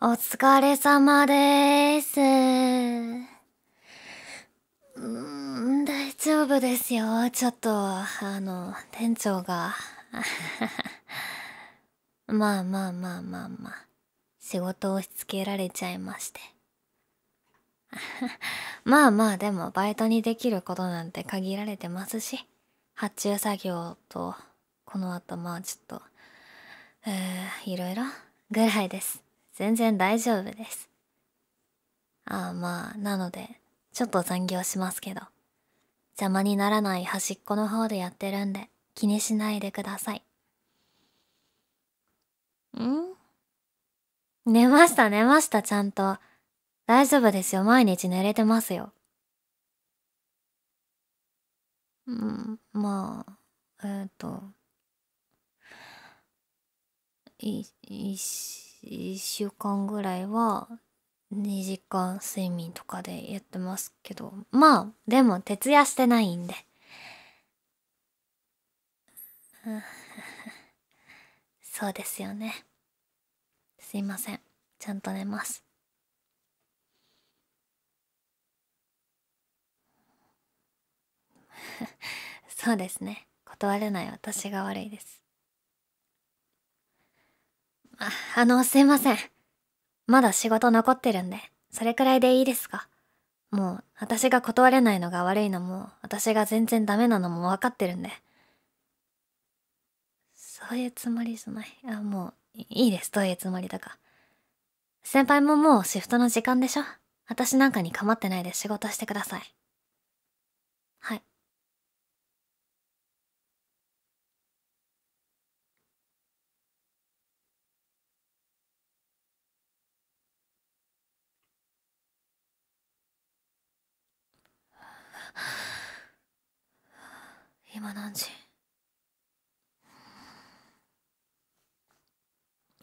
お疲れ様でーす。うーん、大丈夫ですよ。ちょっと、あの、店長が。まあまあまあまあまあ。仕事を押し付けられちゃいまして。まあまあ、でもバイトにできることなんて限られてますし。発注作業と、この後まあちょっと、えー、いろいろぐらいです。全然大丈夫です。ああまあ、なので、ちょっと残業しますけど。邪魔にならない端っこの方でやってるんで、気にしないでください。ん？寝ました寝ましたちゃんと。大丈夫ですよ毎日寝れてますよ。うん、まあ、えっ、ー、と、いいし、一週間ぐらいは2時間睡眠とかでやってますけど、まあ、でも徹夜してないんで。そうですよね。すいません。ちゃんと寝ます。そうですね。断れない私が悪いです。あ、あの、すいません。まだ仕事残ってるんで、それくらいでいいですか？もう、私が断れないのが悪いのも、私が全然ダメなのも分かってるんで。そういうつもりじゃない。あ、もう、いいです。どういうつもりだか。先輩ももうシフトの時間でしょ？私なんかに構ってないで仕事してくださ。い。今何時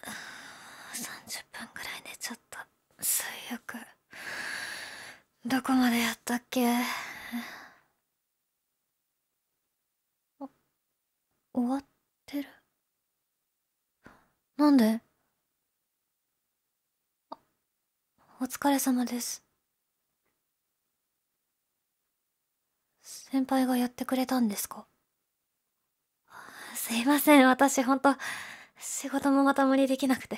？30分くらい寝ちゃった最悪どこまでやったっけ？終わってる？なんで？お疲れ様です。先輩がやってくれたんですか？すいません、私ほんと、仕事もまた無理できなくて。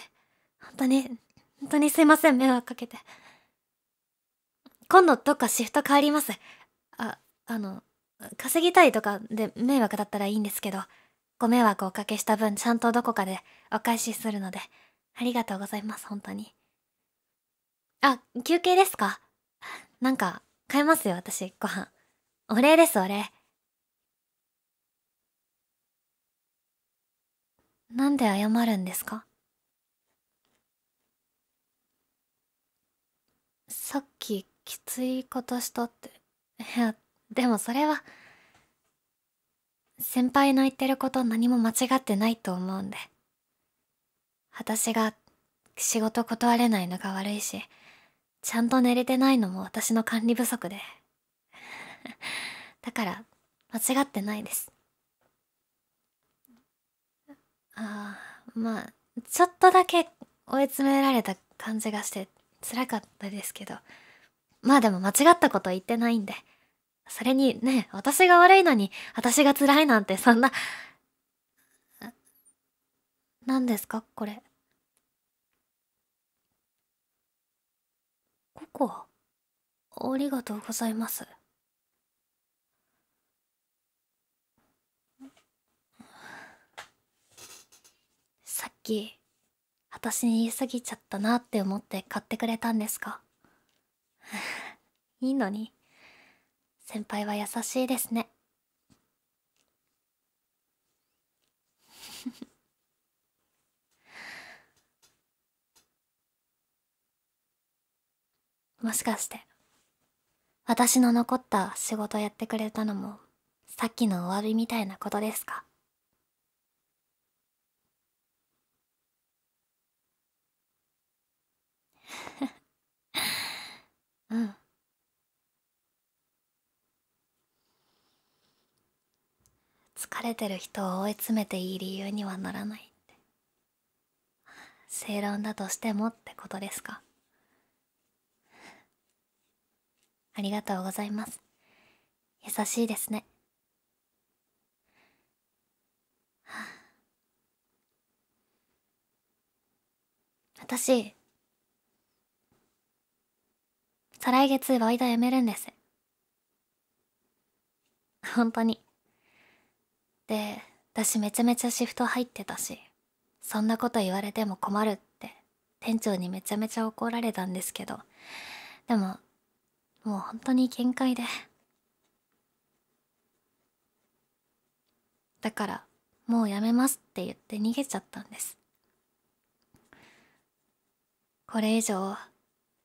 本当に、本当にすいません、迷惑かけて。今度どっかシフト変わります。あ、あの、稼ぎたいとかで迷惑だったらいいんですけど、ご迷惑をおかけした分ちゃんとどこかでお返しするので、ありがとうございます、本当に。あ、休憩ですか？なんか、買えますよ、私、ご飯。お礼です、お礼。なんで謝るんですか？さっききついことしたって。いや、でもそれは、先輩の言ってること何も間違ってないと思うんで。私が仕事断れないのが悪いし、ちゃんと寝れてないのも私の管理不足で。だから間違ってないですああまあちょっとだけ追い詰められた感じがして辛かったですけどまあでも間違ったこと言ってないんでそれにね私が悪いのに私が辛いなんてそんな何ですかこれ。ここありがとうございます。私に言い過ぎちゃったなって思って買ってくれたんですか？いいのに。先輩は優しいですね。もしかして私の残った仕事やってくれたのもさっきのお詫びみたいなことですか？疲れてる人を追い詰めていい理由にはならないって。正論だとしてもってことですか？ありがとうございます。優しいですね。私再来月バイト辞めるんです。本当に。で私めちゃめちゃシフト入ってたしそんなこと言われても困るって店長にめちゃめちゃ怒られたんですけどでももう本当に限界で。だからもうやめますって言って逃げちゃったんです。これ以上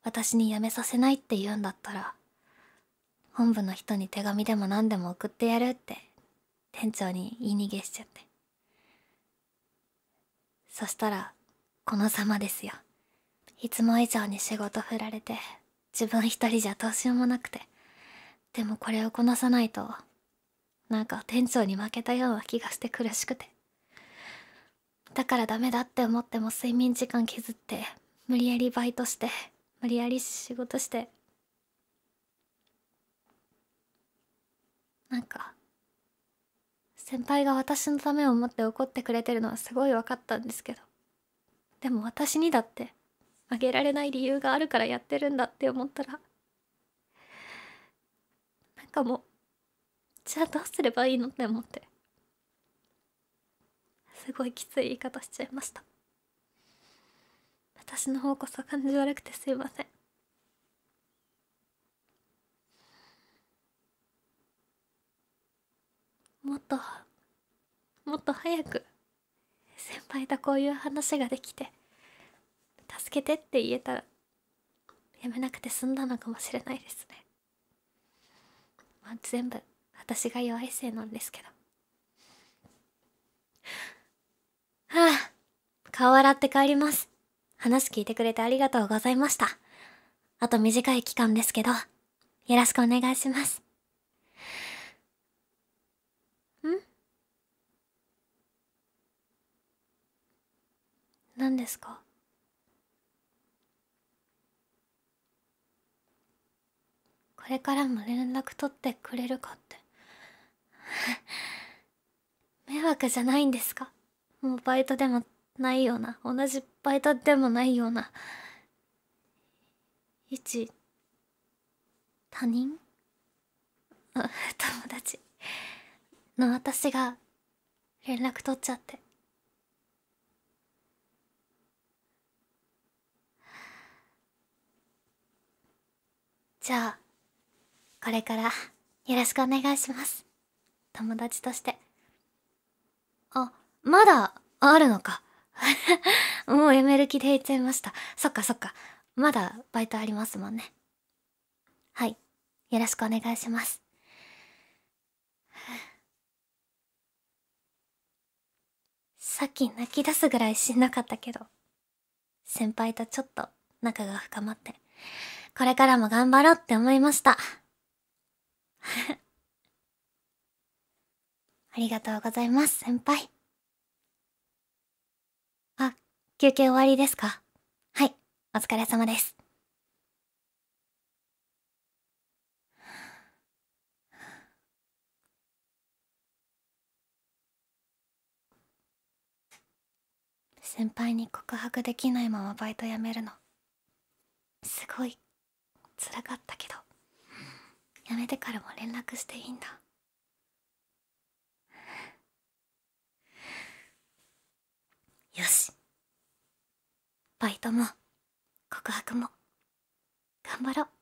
私に辞めさせないって言うんだったら本部の人に手紙でも何でも送ってやるって店長に言い逃げしちゃって。そしたらこのざまですよ。いつも以上に仕事振られて自分一人じゃどうしようもなくて。でもこれをこなさないとなんか店長に負けたような気がして苦しくて。だからダメだって思っても睡眠時間削って無理やりバイトして無理やり仕事して。なんか先輩が私のためを思って怒ってくれてるのはすごい分かったんですけど。でも私にだってあげられない理由があるからやってるんだって思ったら。なんかもうじゃあどうすればいいのって思って。すごいきつい言い方しちゃいました。私の方こそ感じ悪くてすいませんもっともっと早く先輩とこういう話ができて助けてって言えたらやめなくて済んだのかもしれないですね。まあ全部私が弱いせいなんですけど。はあ顔洗って帰ります。話聞いてくれてありがとうございました。あと短い期間ですけどよろしくお願いしますん何ですか？これからも連絡取ってくれるかって。迷惑じゃないんですか？もうバイトでもないような同じバイトでもないような。一他人？友達の私が連絡取っちゃって。じゃあこれからよろしくお願いします。友達として。あまだあるのか。もう辞める気で言っちゃいました。そっかそっか。まだバイトありますもんね。はい。よろしくお願いします。さっき泣き出すぐらいしんなかったけど先輩とちょっと仲が深まって。これからも頑張ろうって思いました。ありがとうございます先輩。あ休憩終わりですか？はいお疲れ様です。先輩に告白できないままバイト辞めるの。すごい。辛かったけど。やめてからも連絡していいんだ。よし。バイトも告白も頑張ろう。